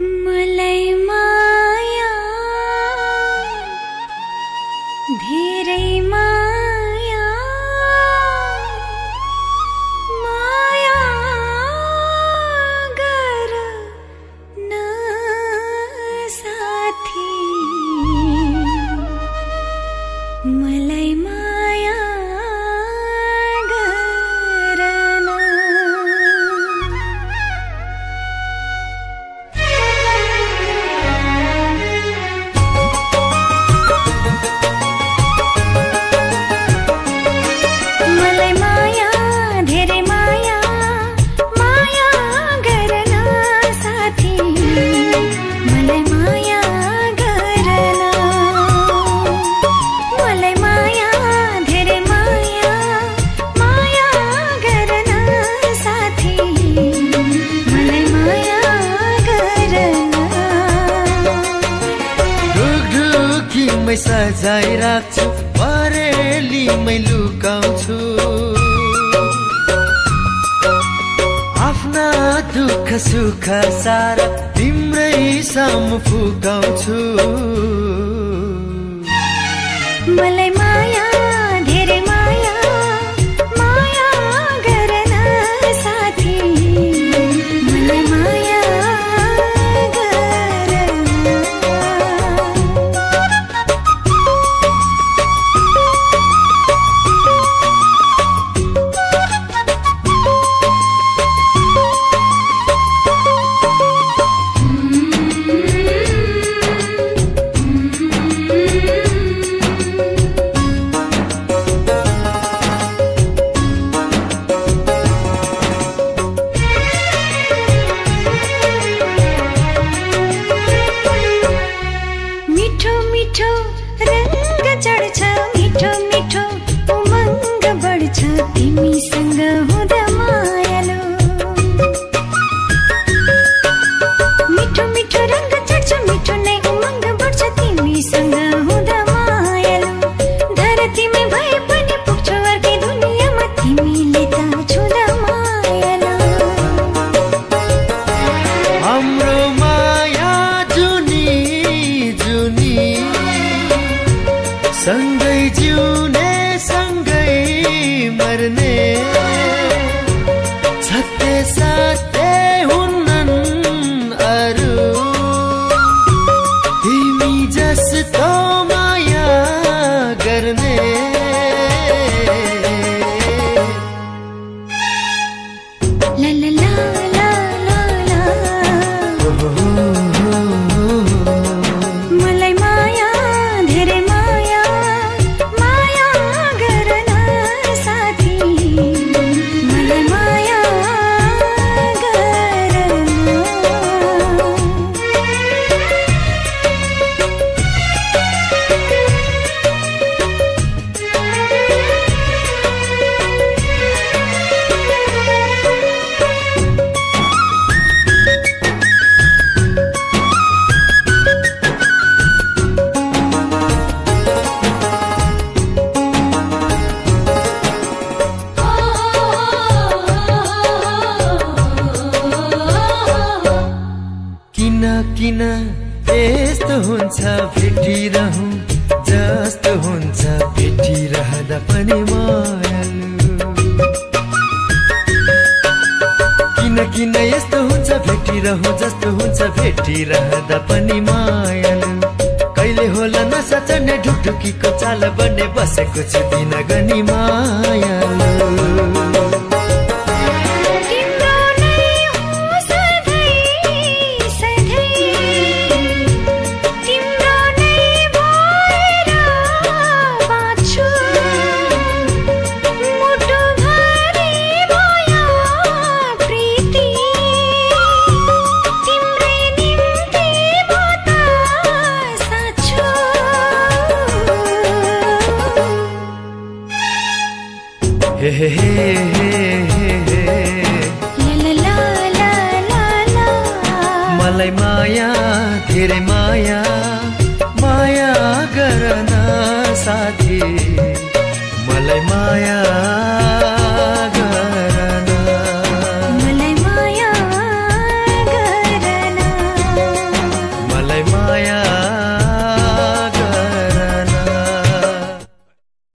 मलाई माया धेरै माया माया अगर न साथी। मलाई बजाइराख्छु परेलीमै लुकाउँछु। आफ्ना दुःख सुख सारा तिम्रै सामु फुकाउँछु। मिठो रङ्ग चढ्छ मिठो मिठो उमङ्ग बढ्छ तिमीसँग 三杯酒。किन यस्तो हुन्छ भेटिरहँ जस्तो हुन्छ भेटिरहँदा पनि मायालु किन किन यस्तो हुन्छ भेटिरहँ जस्तो हुन्छ भेटिरहँदा पनि मायालु कहिले होला नसा चढ्ने ढुकढुकीको चाल बन्ने बसेको छु दिन गनी मायालु हे हे हे हे हे हे ला ला ला ला मलाई माया धेरै माया माया गर्न